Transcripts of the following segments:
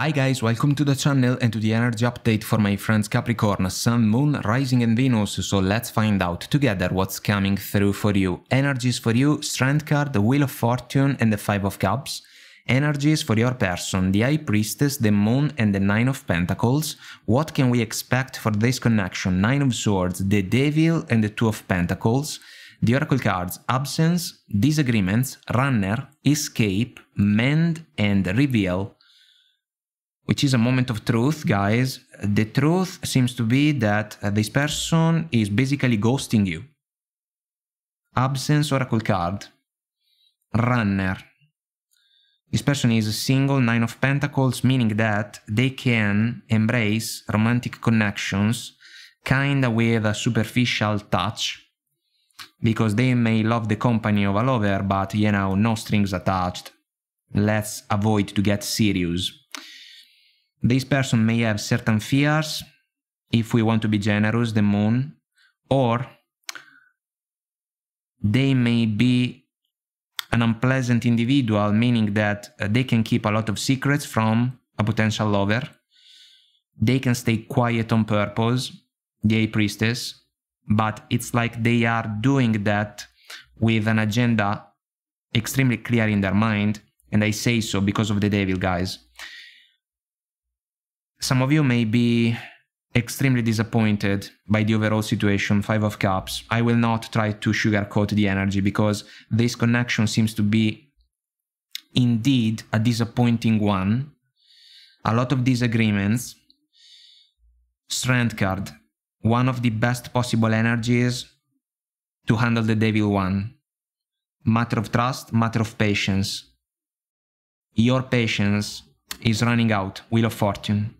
Hi guys, welcome to the channel and to the energy update for my friends Capricorn, Sun, Moon, Rising and Venus, so let's find out together what's coming through for you. Energies for you, Strength card, the Wheel of Fortune and the Five of Cups. Energies for your person, the High Priestess, the Moon and the Nine of Pentacles. What can we expect for this connection? Nine of Swords, the Devil and the Two of Pentacles. The Oracle cards, Absence, Disagreements, Runner, Escape, Mend and Reveal which is a moment of truth, guys. The truth seems to be that uh, this person is basically ghosting you. Absence Oracle card. Runner. This person is a single Nine of Pentacles, meaning that they can embrace romantic connections kinda with a superficial touch because they may love the company of a lover, but you know, no strings attached. Let's avoid to get serious. This person may have certain fears, if we want to be generous, the moon, or they may be an unpleasant individual, meaning that uh, they can keep a lot of secrets from a potential lover. They can stay quiet on purpose, the High Priestess, but it's like they are doing that with an agenda extremely clear in their mind. And I say so because of the devil, guys. Some of you may be extremely disappointed by the overall situation, Five of Cups. I will not try to sugarcoat the energy because this connection seems to be indeed a disappointing one. A lot of disagreements. Strength card, one of the best possible energies to handle the devil one. Matter of trust, matter of patience. Your patience is running out, Wheel of Fortune.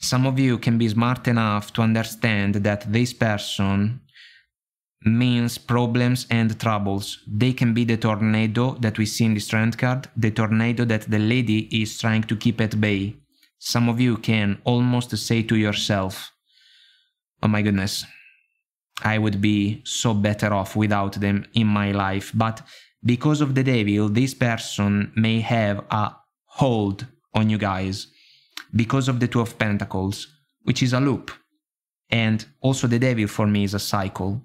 Some of you can be smart enough to understand that this person means problems and troubles. They can be the tornado that we see in the strength card, the tornado that the lady is trying to keep at bay. Some of you can almost say to yourself, oh my goodness, I would be so better off without them in my life. But because of the devil, this person may have a hold on you guys because of the Two of Pentacles, which is a loop. And also the Devil for me is a cycle.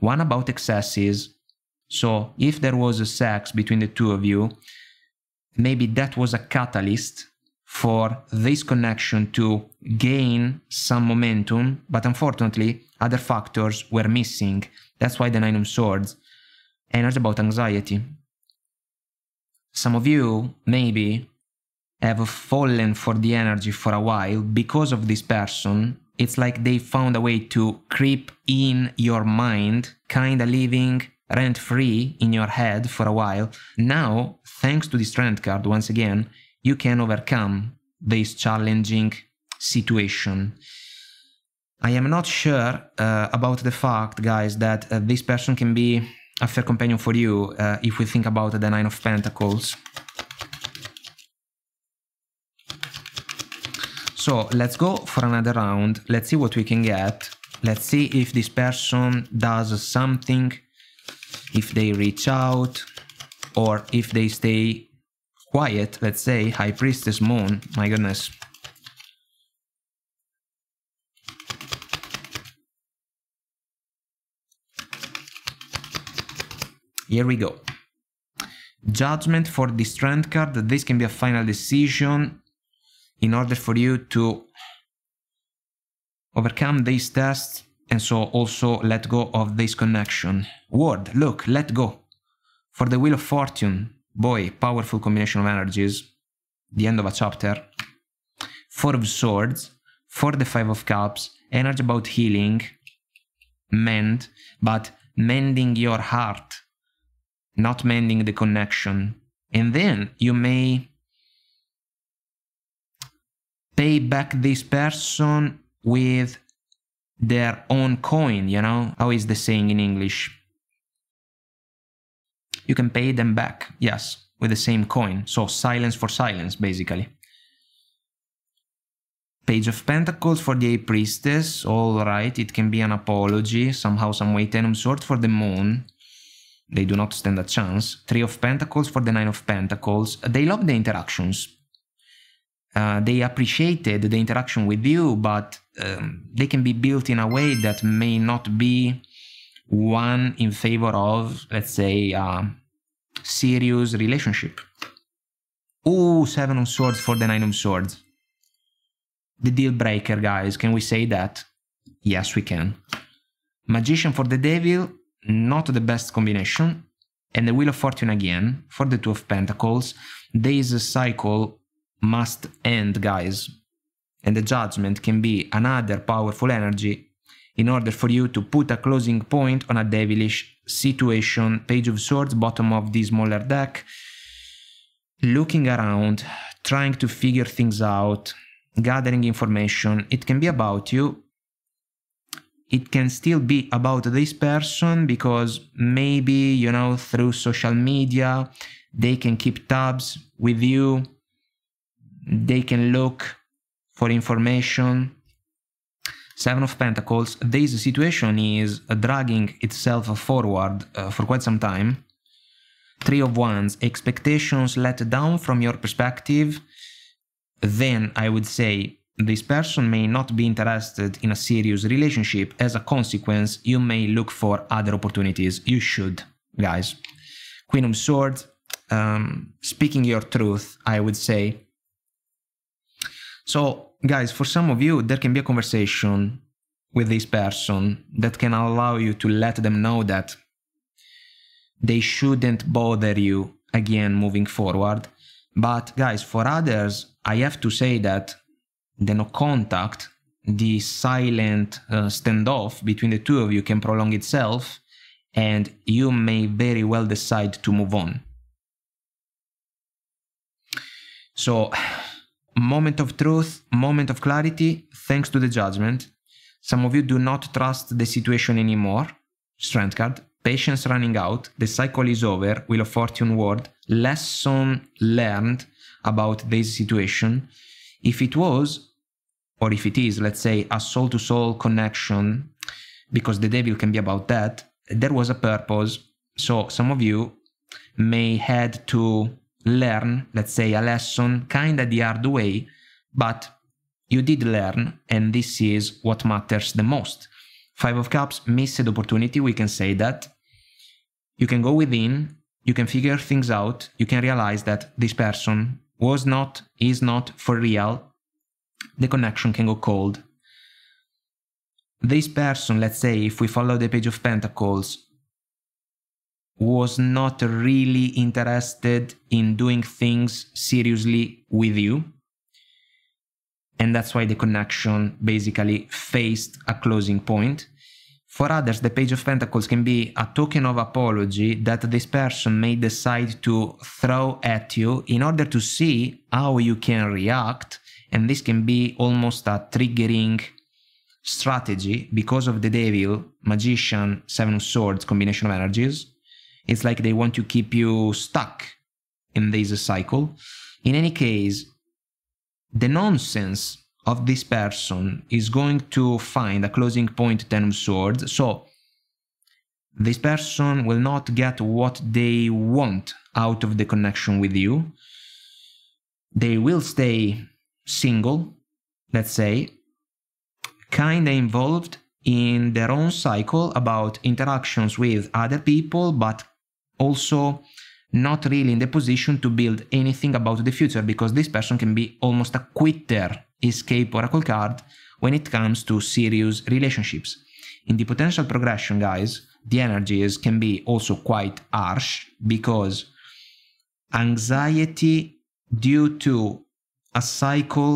One about excesses. So if there was a sex between the two of you, maybe that was a catalyst for this connection to gain some momentum, but unfortunately, other factors were missing. That's why the Nine of Swords. And it's about anxiety. Some of you, maybe, have fallen for the energy for a while because of this person. It's like they found a way to creep in your mind, kinda living rent free in your head for a while. Now, thanks to this strength card, once again, you can overcome this challenging situation. I am not sure uh, about the fact, guys, that uh, this person can be a fair companion for you uh, if we think about the Nine of Pentacles. So let's go for another round. Let's see what we can get. Let's see if this person does something, if they reach out, or if they stay quiet, let's say, High Priestess Moon, my goodness. Here we go. Judgment for the Strength card, this can be a final decision in order for you to overcome these tests and so also let go of this connection. World, look, let go. For the Wheel of Fortune, boy, powerful combination of energies. The end of a chapter. Four of Swords, for the Five of Cups, energy about healing, mend, but mending your heart, not mending the connection. And then you may pay back this person with their own coin, you know? How is the saying in English? You can pay them back, yes, with the same coin. So silence for silence, basically. Page of Pentacles for the High Priestess, alright, it can be an apology, somehow, some way. Ten Swords for the Moon, they do not stand a chance. Three of Pentacles for the Nine of Pentacles, they love the interactions uh, they appreciated the interaction with you, but um, they can be built in a way that may not be one in favor of, let's say, serious relationship. Ooh, Seven of Swords for the Nine of Swords. The deal breaker, guys. Can we say that? Yes, we can. Magician for the Devil, not the best combination. And the Wheel of Fortune again for the Two of Pentacles. There is a cycle must end, guys. And the Judgment can be another powerful energy in order for you to put a closing point on a devilish situation. Page of Swords, bottom of the smaller deck. Looking around, trying to figure things out, gathering information. It can be about you. It can still be about this person because maybe, you know, through social media, they can keep tabs with you. They can look for information. Seven of Pentacles, this situation is dragging itself forward uh, for quite some time. Three of Wands, expectations let down from your perspective then I would say this person may not be interested in a serious relationship. As a consequence, you may look for other opportunities. You should, guys. Queen of Swords, um, speaking your truth, I would say. So, guys, for some of you, there can be a conversation with this person that can allow you to let them know that they shouldn't bother you again moving forward. But, guys, for others, I have to say that the no contact, the silent uh, standoff between the two of you can prolong itself and you may very well decide to move on. So, moment of truth, moment of clarity, thanks to the judgment. Some of you do not trust the situation anymore. Strength card. Patience running out. The cycle is over. Wheel of Fortune World. Lesson learned about this situation. If it was, or if it is, let's say, a soul to soul connection, because the devil can be about that, there was a purpose. So some of you may had to learn, let's say, a lesson kind of the hard way, but you did learn, and this is what matters the most. Five of Cups, missed opportunity, we can say that. You can go within, you can figure things out, you can realize that this person was not, is not for real, the connection can go cold. This person, let's say, if we follow the Page of Pentacles, was not really interested in doing things seriously with you. And that's why the connection basically faced a closing point. For others, the Page of Pentacles can be a token of apology that this person may decide to throw at you in order to see how you can react. And this can be almost a triggering strategy because of the Devil, Magician, Seven of Swords combination of energies. It's like they want to keep you stuck in this cycle. In any case, the nonsense of this person is going to find a closing point ten swords so this person will not get what they want out of the connection with you they will stay single let's say kinda involved in their own cycle about interactions with other people but also not really in the position to build anything about the future because this person can be almost a quitter escape oracle card when it comes to serious relationships. In the potential progression, guys, the energies can be also quite harsh because anxiety due to a cycle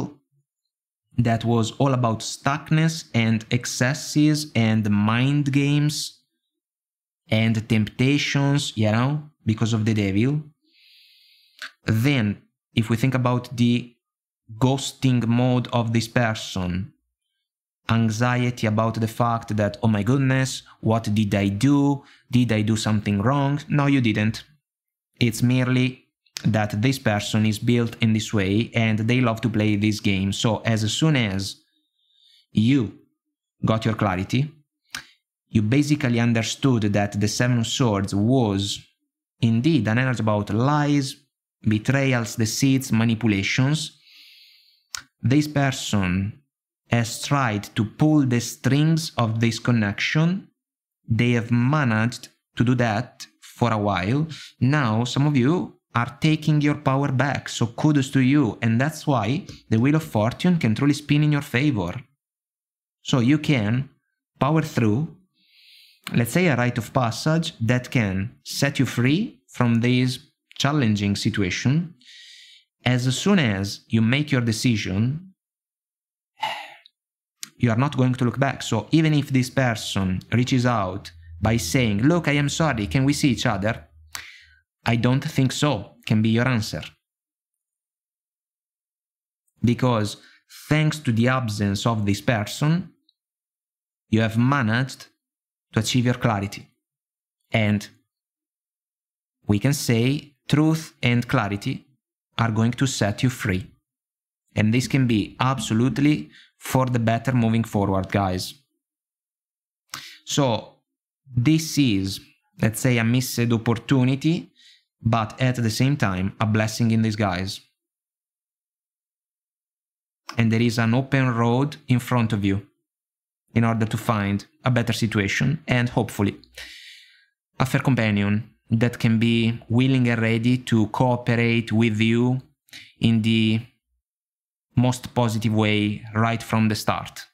that was all about stuckness and excesses and mind games and temptations, you know, because of the devil. Then, if we think about the ghosting mode of this person, anxiety about the fact that, oh my goodness, what did I do? Did I do something wrong? No, you didn't. It's merely that this person is built in this way and they love to play this game. So, as soon as you got your clarity, you basically understood that the Seven of Swords was indeed an energy about lies, betrayals, deceits, manipulations, this person has tried to pull the strings of this connection. They have managed to do that for a while. Now, some of you are taking your power back, so kudos to you. And that's why the Wheel of Fortune can truly spin in your favor. So you can power through, let's say, a rite of passage that can set you free from this challenging situation. As soon as you make your decision, you are not going to look back. So even if this person reaches out by saying, Look, I am sorry, can we see each other? I don't think so, can be your answer. Because thanks to the absence of this person, you have managed to achieve your clarity. And we can say truth and clarity are going to set you free. And this can be absolutely for the better moving forward, guys. So, this is, let's say, a missed opportunity, but at the same time, a blessing in disguise. And there is an open road in front of you in order to find a better situation and hopefully a fair companion that can be willing and ready to cooperate with you in the most positive way right from the start.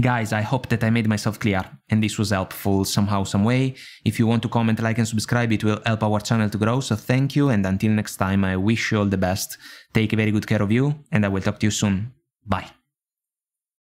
Guys, I hope that I made myself clear and this was helpful somehow, some way. If you want to comment, like and subscribe, it will help our channel to grow. So thank you and until next time, I wish you all the best. Take very good care of you and I will talk to you soon. Bye.